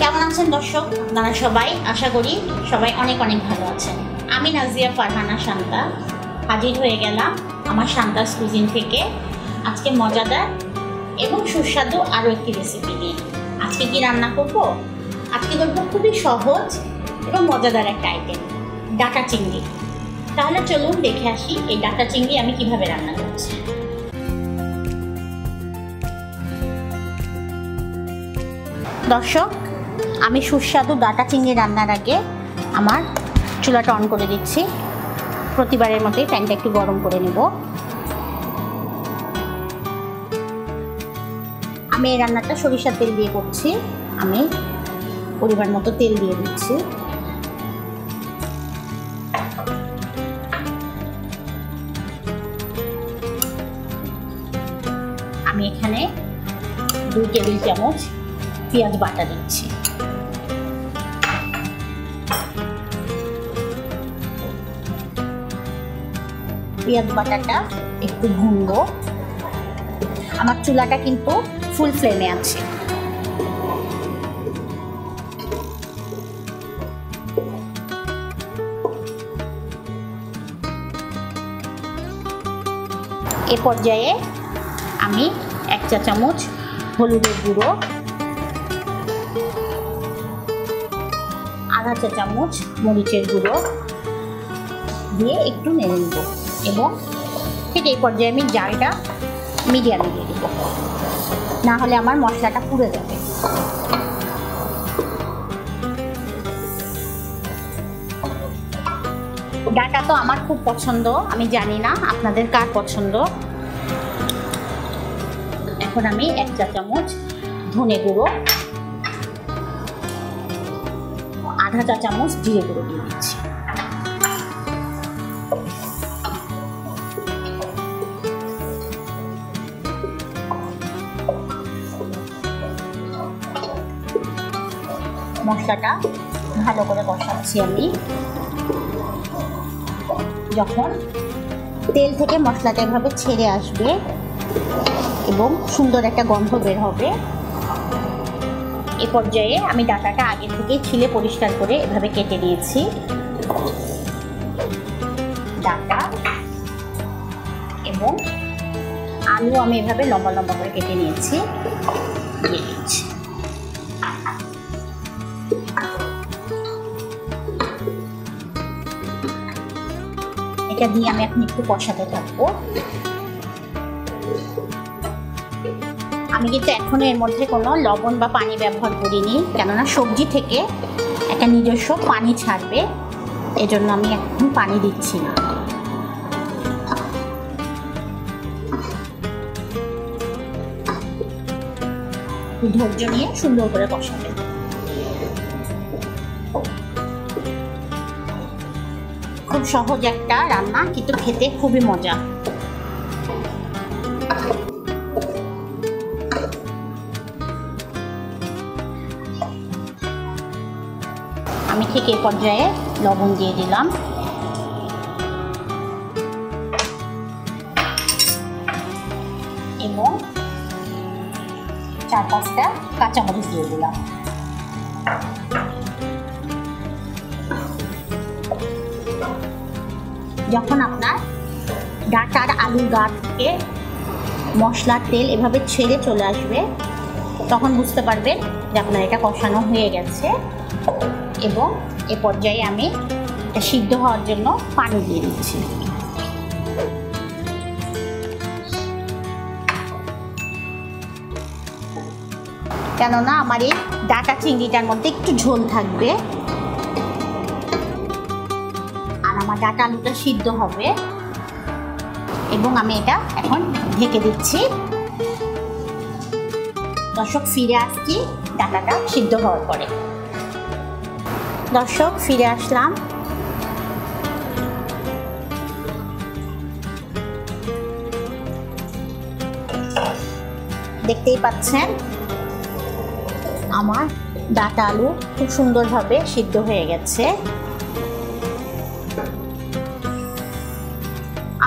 কেমন আছেন দর্শক? আপনারা সবাই, আশা করি সবাই অনেক অনেক ভালো আছেন। আমি নাজিয়া ফারহানা শান্তা, হাজির হয়ে গেলাম আমার শান্তাস কুজিন থেকে। আজকে মজাদার এবং সুস্বাদু আরও একটি রেসিপি নিয়ে। আজকে কি রান্না করব? আজকে করব খুবই সহজ এবং মজাদার একটা আইটেম ডাটা চিংড়ি। তাহলে চলুন দেখে আসি এই ডাটা চিংড়ি আমি কীভাবে রান্না করছি। দর্শক আমি সুস্বাদু ডাটা চিংড়ি রান্নার আগে আমার চুলাটা অন করে দিচ্ছি। প্রতিবারের মতোই প্যানটা একটু গরম করে নেব। আমি এই রান্নাটা সরিষার তেল দিয়ে করছি। আমি পরিমাণ মতো তেল দিয়ে দিচ্ছি। আমি এখানে দুই টেবিল চামচ পেঁয়াজ বাটা দিচ্ছি। পেঁয়াজ বাটাটা, একটু ভুনবো আমার চুলাটা কিন্তু ফুল ফ্লেমে আছে। এ পর্যায়ে আমি এক চা চামচ হলুদের গুঁড়ো, আধা চা চামচ মরিচের গুঁড়ো দিয়ে একটু নেড়ে নেব। এবং ঠিক এই পর্যায়ে আমি জালটা মিডিয়ামে দিয়ে দেবো। না হলে আমার মশলাটা পুড়ে যাবে। ডাটা তো আমার খুব পছন্দ, আমি জানি না আপনাদের কার পছন্দ। এখন আমি এক চা চামচ ধনে গুঁড়ো, আধা চা চামচ জিরে গুঁড়ো দিয়ে দিচ্ছি। মশলাটা ভালো করে কষাচ্ছি আমি। যখন তেল থেকে মশলাটা এভাবে ছেড়ে আসবে এবং সুন্দর একটা গন্ধ বের হবে, এ পর্যায়ে আমি ডাটাটা আগে থেকে ছিলে পরিষ্কার করে এভাবে কেটে নিয়েছি। ডাটা এবং আলু আমি এভাবে লম্বা লম্বা করে কেটে নিয়েছি। এটা দিয়ে আমি এখন একটু কষাতে থাকব। আমি কিন্তু এখনও এর মধ্যে কোনো লবণ বা পানি ব্যবহার করিনি, কেননা সবজি থেকে একটা নিজস্ব পানি ছাড়বে, এজন্য আমি এখন পানি দিচ্ছি না। ধৈর্য নিয়ে সুন্দর করে কষাবে খুব সহজ একটা রান্না, কিন্তু খেতে খুবই মজা। আমি ঠিক এই পর্যায়ে লবণ দিয়ে দিলাম। এবং চার পাঁচটা কাঁচামরিচ দিয়ে দিলাম। যখন আপনার ডাটার আলুর গা থেকে মশলার তেল এভাবে ছেড়ে চলে আসবে, তখন বুঝতে পারবেন যে আপনার এটা কষানো হয়ে গেছে এবং এ পর্যায়ে আমি এটা সিদ্ধ হওয়ার জন্য পানি দিয়ে দিচ্ছি। কেননা আমার এই ডাটা চিংড়িটার মধ্যে একটু ঝোল থাকবে আর আমার ডাটা আলুটা সিদ্ধ হবে। এবং আমি এটা এখন ঢেকে দিচ্ছি। দর্শক ফিরে আসছি, ডাটাটা সিদ্ধ হওয়ার পরে। দর্শক ফিরে আসলাম। দেখতেই পাচ্ছেন, আমার ডাটা আলু খুব সুন্দরভাবে সিদ্ধ হয়ে গেছে।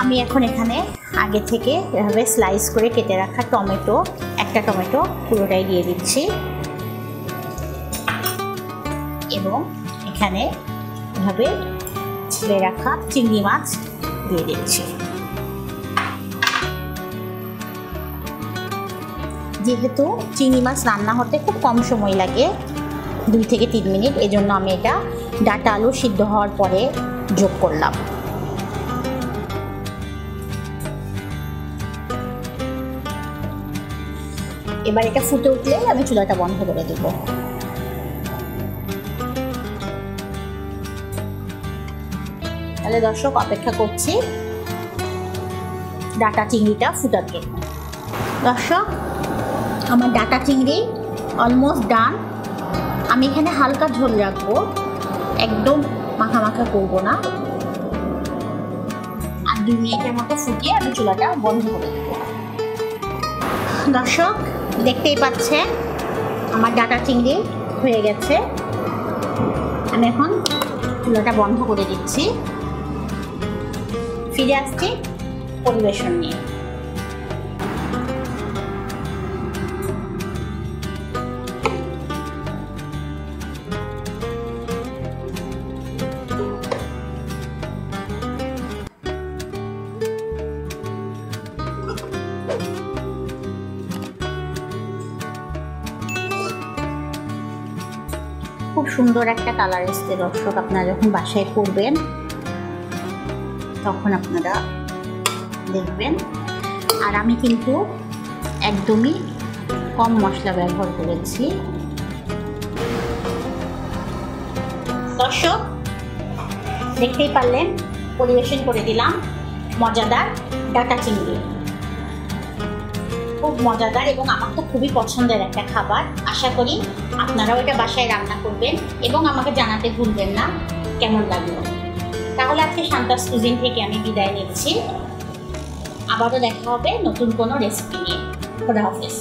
আমি এখন এখানে আগে থেকে এভাবে স্লাইস করে কেটে রাখা টমেটো, একটা টমেটো পুরোটাই দিয়ে দিচ্ছি। এবং এখানে এভাবে ছেড়ে রাখা চিংড়ি মাছ দিয়ে দিচ্ছি। যেহেতু চিংড়ি মাছ রান্না হতে খুব কম সময় লাগে, দুই থেকে তিন মিনিট, এজন্য আমি এটা ডাটা আলু সিদ্ধ হওয়ার পরে যোগ করলাম। এবার এটা ফুটে উঠলে আমি চুলাটা বন্ধ করে দেবো। তাহলে দর্শক, অপেক্ষা করছি ডাটা চিংড়িটা ফুটার জন্য। দর্শক, আমার ডাটা চিংড়ি অলমোস্ট ডান আমি এখানে হালকা ঝোল রাখব, একদম মাখা মাখা করব না। আর দুই মিনিটের মতো ফুটিয়ে আমি চুলাটা বন্ধ করে দেবো। দর্শক দেখতেই পাচ্ছেন আমার ডাটা চিংড়ি হয়ে গেছে। আমি এখন চুলাটা বন্ধ করে দিচ্ছি। ফিরে আসছি পরিবেশন নিয়ে। সুন্দর একটা কালার এসছে। দর্শক, আপনারা যখন বাসায় করবেন তখন আপনারা দেখবেন। আর আমি কিন্তু একদমই কম মশলা ব্যবহার করেছি। দর্শক, দেখতেই পারলেন, পরিবেশন করে দিলাম মজাদার ডাটা চিংড়ি। খুব মজাদার এবং আমার তো খুবই পছন্দের একটা খাবার। আশা করি আপনারাও এটা বাসায় রান্না করবেন এবং আমাকে জানাতে ভুলবেন না। কেমন লাগল? তাহলে আজকে শান্তাস কুজিন থেকে আমি বিদায় নিচ্ছি। আবারও দেখা হবে নতুন কোনো রেসিপি নিয়ে। খোদা হাফেজ।